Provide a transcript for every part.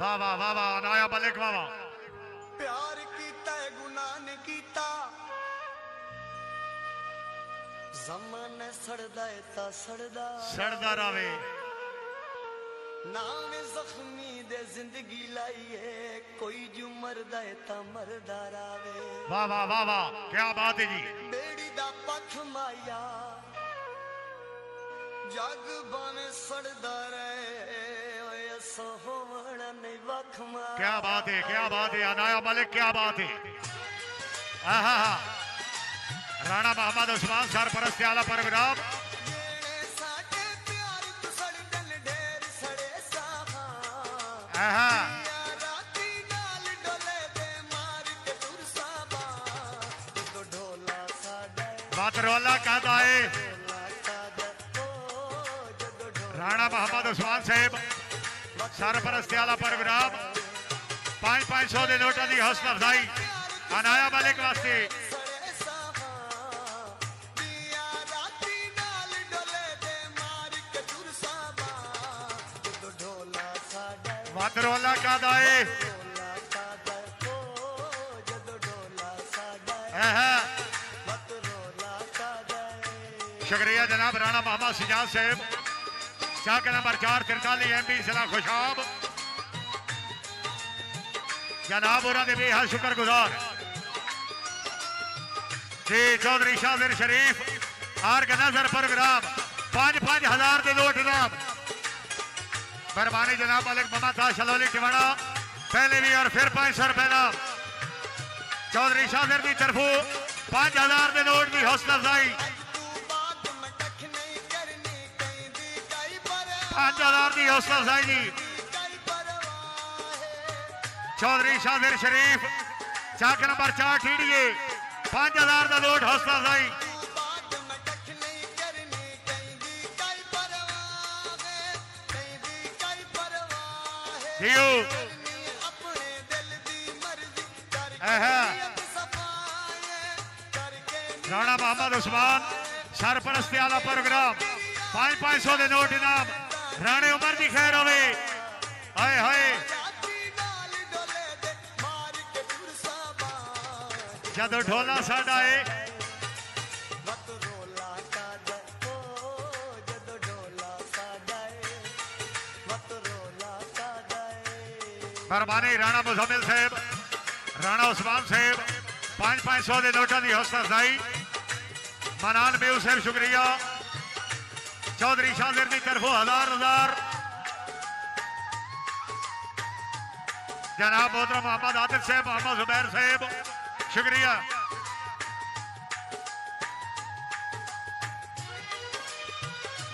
वाह वाह वाह वाह अनाया मलिक वाह वाह। प्यार की है गुना ने कीता। जमाने सड़दा है ता सड़दा। सड़दा रावे। नाम जख्मी दे ज़िंदगी लाई है। कोई जो मरदा है ता मरदा रावे। वाह वाह वाह वाह क्या बात है जी। बेड़ी दा पथ माया। जग बने सड़दा रहे। क्या बात है क्या बात है अनाया मलिक क्या बात है? राणा मोहम्मद उस्मान सरपरस्त आला परविराम आहा। मतरोला कहता है। राणा मोहम्मद उस्मान साहेब। सरपरस्ती आला परविराम पाँच पाँच सौ के नोटों की हौसला अफजाई अनाया मलिक वास्ते। मतरोला का दाए। शुक्रिया जनाब राणा मोहम्मद सिजाद साहब। चाक नंबर चार तिरताली एम पी जिला खुशाब। जनाब उन्होंने भी बेहद शुक्रगुजार। जी, चौधरी शाहिर शरीफ आर का नज़र प्रोग्राम पाँच पाँच हज़ार के नोट इनाम मेहरबानी जनाब मलिक मोहम्मद था, शलोली टिवाड़ा पहले भी और फिर पाँच सौ रुपए नाम चौधरी शाहिर की तरफों पाँच हज़ार के नोट की हौसला अफजाई। खांजादार दी हौसला साई जी। चौधरी शादिर शरीफ, चाक नंबर चार ठीड़िए पाँच हज़ार का नोट हौसला साई राणा मोहम्मद उस्मान, सरपरस्ती आला प्रोग्राम, पाँच पाँच सौ के नोट इनाम। राणे उमर की खैर होवे हाय हाय ਰਾਤੀ ਨਾਲ ਡੋਲੇ ਦੇ ਮਾਰ ਕੇ ਤੁਰ ਸਾਬਾ जदों ढोला साडा है ਵਤ ਰੋਲਾ ਕਾਦਾ ਓ ਜਦੋਂ ਢੋਲਾ ਸਾਡਾ ਏ ਵਤ ਰੋਲਾ ਕਾਦਾ ਏ मेहरबानी राणा मुजमिल साहब राणा उस्मान साहब पांच पांच सौ के नोटा की हौसला अफजाई मनान बेऊ साहब शुक्रिया चौधरी शादिर की तरफों हज़ार हज़ार। जनाब मोहतरा मोहम्मद आतिफ साहब, मोहम्मद जुबैर साहब, शुक्रिया।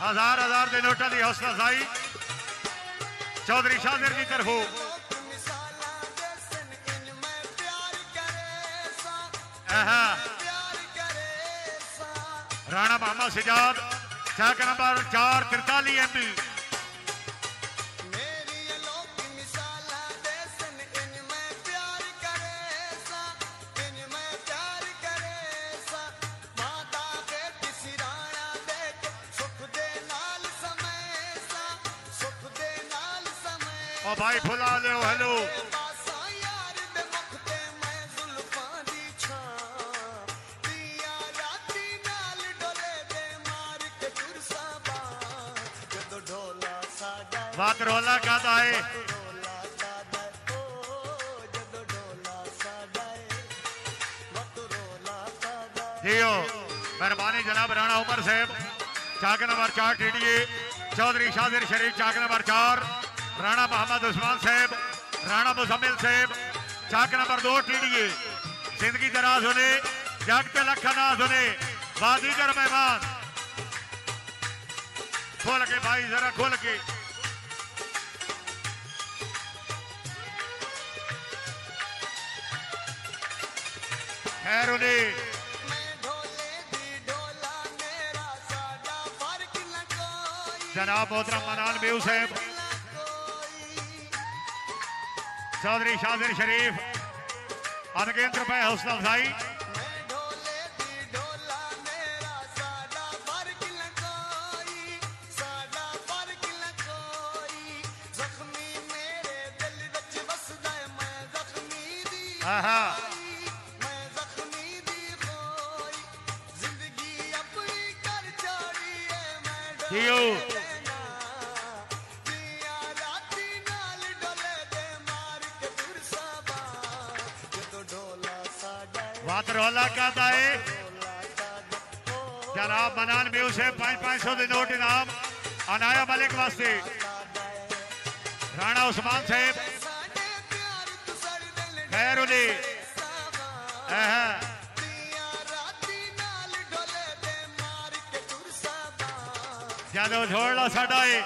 हज़ार हज़ार के नोटा की हौसला अफजाई चौधरी शाजिर की तरफों। राणा मोहम्मद सिजाद। शाख नंबर चार तिरताली एम पी भाई फुला ले हेलो। वाकरोला का तो दाए जीओ मेहरबानी जनाब राणा उमर साहब, चाक नंबर चार टीडीए, चौधरी शाजिर शरीफ, चाक नंबर चार, राणा मोहम्मद उस्मान साहब, राणा मुजमिल साहब, चाक नंबर दो टीडीए। ज़िंदगी दराज होने जग के लखा नाज होने बाजीगर मेहमान। खोल के भाई, जरा खोल के। खैर उन्हें। जनाब मोहतरम मनान मेू साहब। चौधरी शाजिर शरीफ। अनगिनत रुपए हौसला अफजाई। ਹੀਓ बात रोला का दाए जनाब मनान भी उसे पाँच पाँच सौ के नोट इनाम अनाया मलिक वास्ते राणा उस्मान साहेब खैर उन्हें 加油，球儿老三大爷。